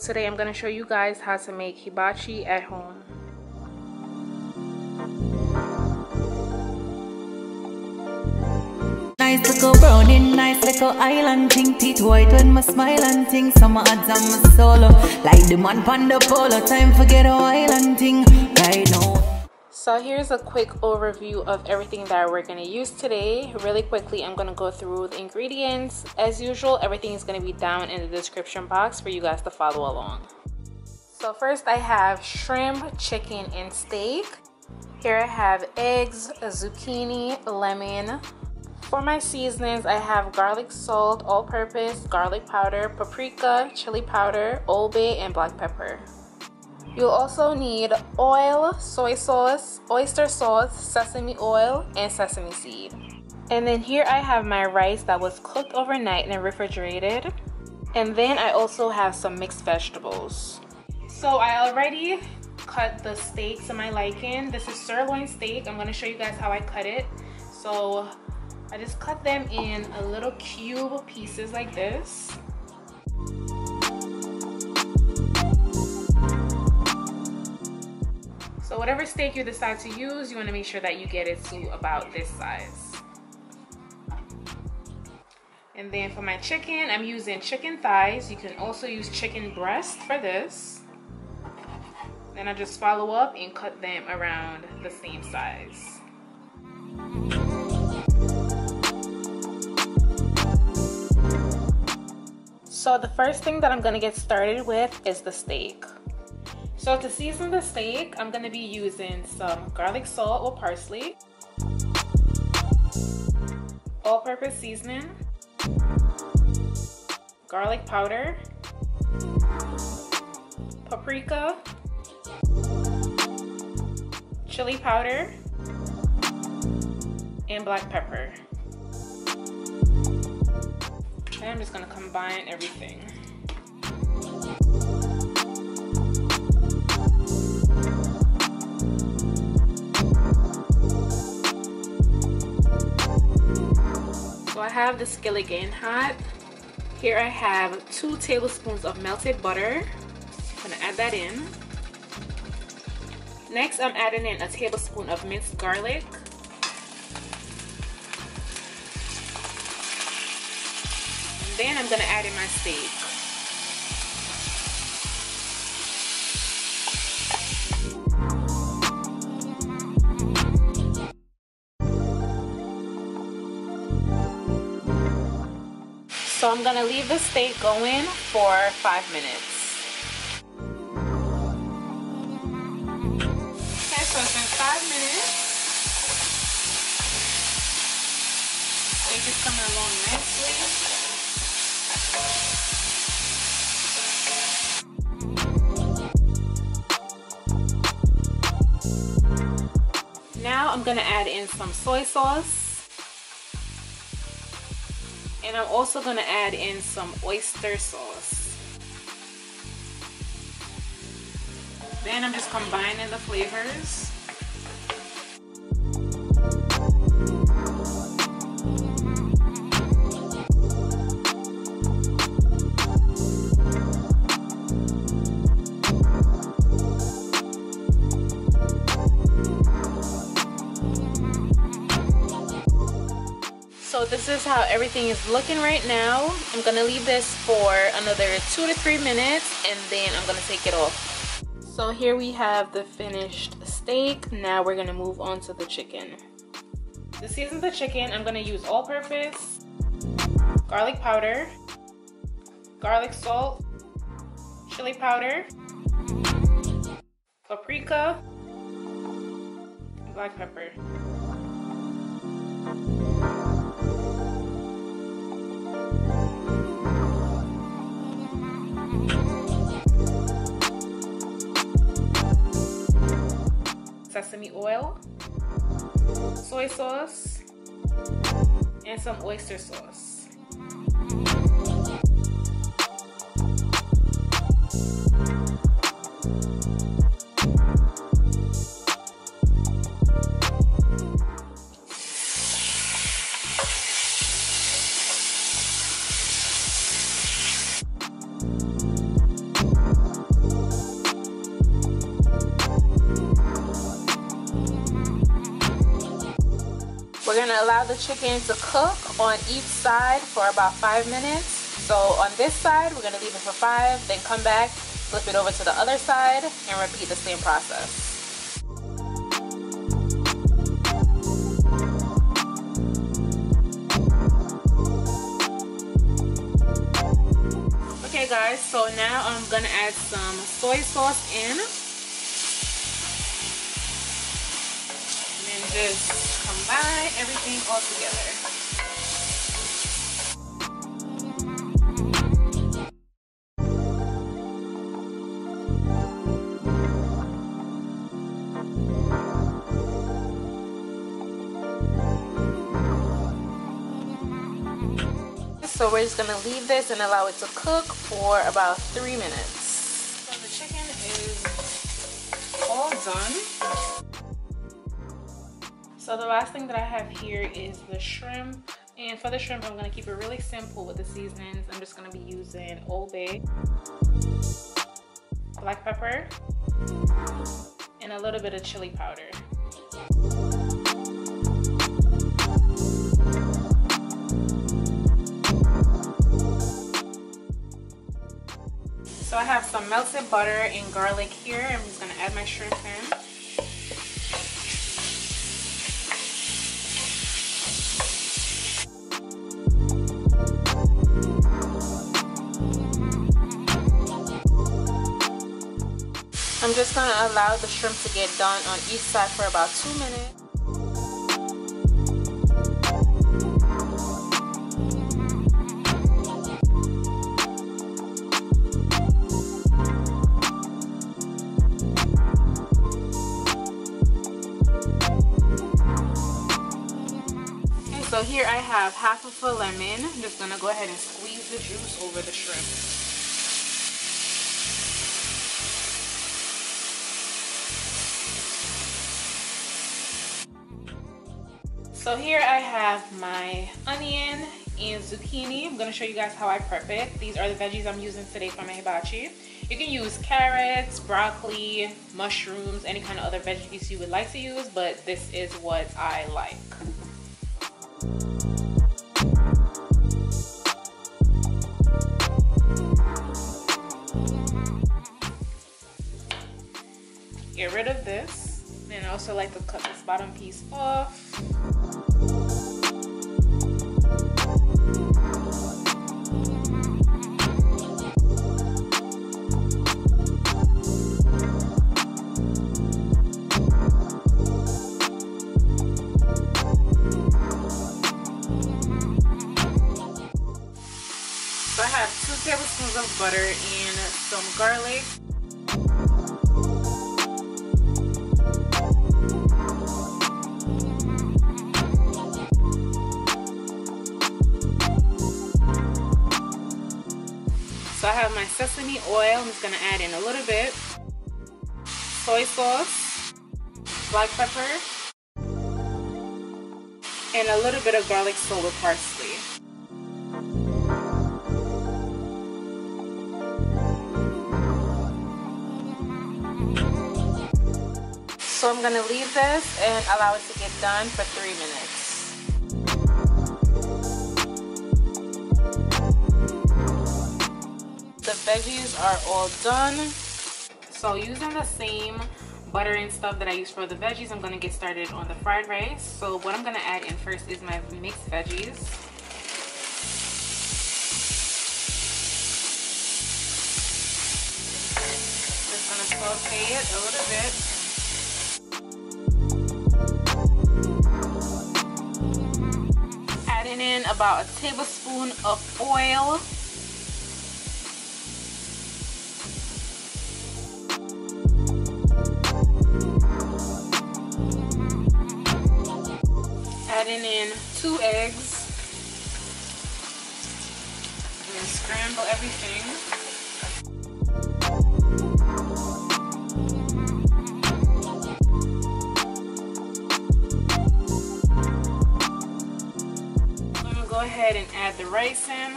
Today I'm going to show you guys how to make hibachi at home. Nice little nice little island thing. Teeth white when my smile and solo. Like the man panda polo. Time a island thing. Right now so here's a quick overview of everything that we're going to use today. Really quickly, I'm going to go through the ingredients. As usual, everything is going to be down in the description box for you guys to follow along. So first I have shrimp, chicken, and steak. Here I have eggs, zucchini, lemon. For my seasonings, I have garlic salt, all-purpose, garlic powder, paprika, chili powder, Old Bay, and black pepper. You'll also need oil, soy sauce, oyster sauce, sesame oil, and sesame seed. And then here I have my rice that was cooked overnight and refrigerated. And then I also have some mixed vegetables. So I already cut the steak to my liking. This is sirloin steak. I'm gonna show you guys how I cut it. So I just cut them in a little cube pieces like this. So whatever steak you decide to use, you want to make sure that you get it to about this size. And then for my chicken, I'm using chicken thighs. You can also use chicken breast for this. Then I just follow up and cut them around the same size. So the first thing that I'm gonna get started with is the steak. So to season the steak, I'm gonna be using some garlic salt or parsley, all-purpose seasoning, garlic powder, paprika, chili powder, and black pepper. And I'm just gonna combine everything. I have the skillet getting hot. Here I have two tablespoons of melted butter. I'm gonna add that in. Next, I'm adding in a tablespoon of minced garlic. And then I'm gonna add in my steak. So I'm gonna leave the steak going for five minutes. Okay, so five minutes. Coming along nicely. Now I'm gonna add in some soy sauce. And I'm also going to add in some oyster sauce. Then I'm just combining the flavors. Is how everything is looking right now. I'm gonna leave this for another two to three minutes and then I'm gonna take it off. So here we have the finished steak. Now we're gonna move on to the chicken. To season the chicken, I'm gonna use all-purpose, garlic powder, garlic salt, chili powder, paprika, black pepper. Sesame oil, soy sauce, and some oyster sauce. We're gonna allow the chicken to cook on each side for about five minutes. So on this side, we're gonna leave it for five, then come back, flip it over to the other side, and repeat the same process. Okay guys, so now I'm gonna add some soy sauce in. And just combine everything all together. So we're just gonna leave this and allow it to cook for about three minutes. So the chicken is all done. So the last thing that I have here is the shrimp. And for the shrimp, I'm gonna keep it really simple with the seasonings. I'm just gonna be using Old Bay, black pepper, and a little bit of chili powder. So I have some melted butter and garlic here. I'm just gonna add my shrimp in. Just gonna allow the shrimp to get done on each side for about two minutes. So here I have half of a lemon. I'm just gonna go ahead and squeeze the juice over the shrimp. So here I have my onion and zucchini. I'm gonna show you guys how I prep it. These are the veggies I'm using today for my hibachi. You can use carrots, broccoli, mushrooms, any kind of other veggies you would like to use, but this is what I like. Get rid of this. And I also like to cut this bottom piece off. Garlic. So I have my sesame oil. I'm just gonna add in a little bit. Soy sauce, black pepper, and a little bit of garlic salt with parsley. So I'm gonna leave this and allow it to get done for three minutes. The veggies are all done. So using the same butter and stuff that I use for the veggies, I'm gonna get started on the fried rice. So what I'm gonna add in first is my mixed veggies. Just gonna saute it a little bit. About a tablespoon of oil. Adding in two eggs. And scramble everything. ahead and add the rice in.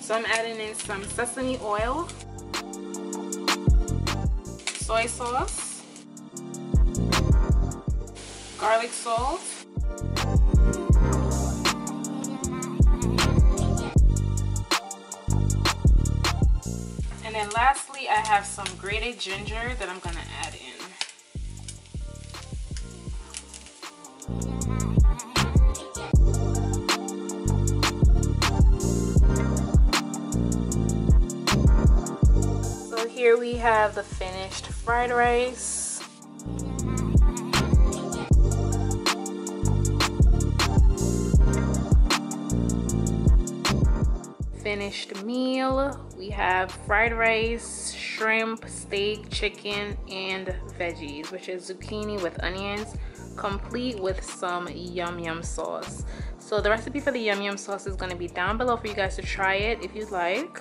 So I'm adding in some sesame oil, soy sauce, garlic salt, I have some grated ginger that I'm gonna add in. So here we have the finished fried rice. Finished meal. We have fried rice, shrimp, steak, chicken, and veggies, which is zucchini with onions, complete with some yum yum sauce. So the recipe for the yum yum sauce is going to be down below for you guys to try it if you'd like.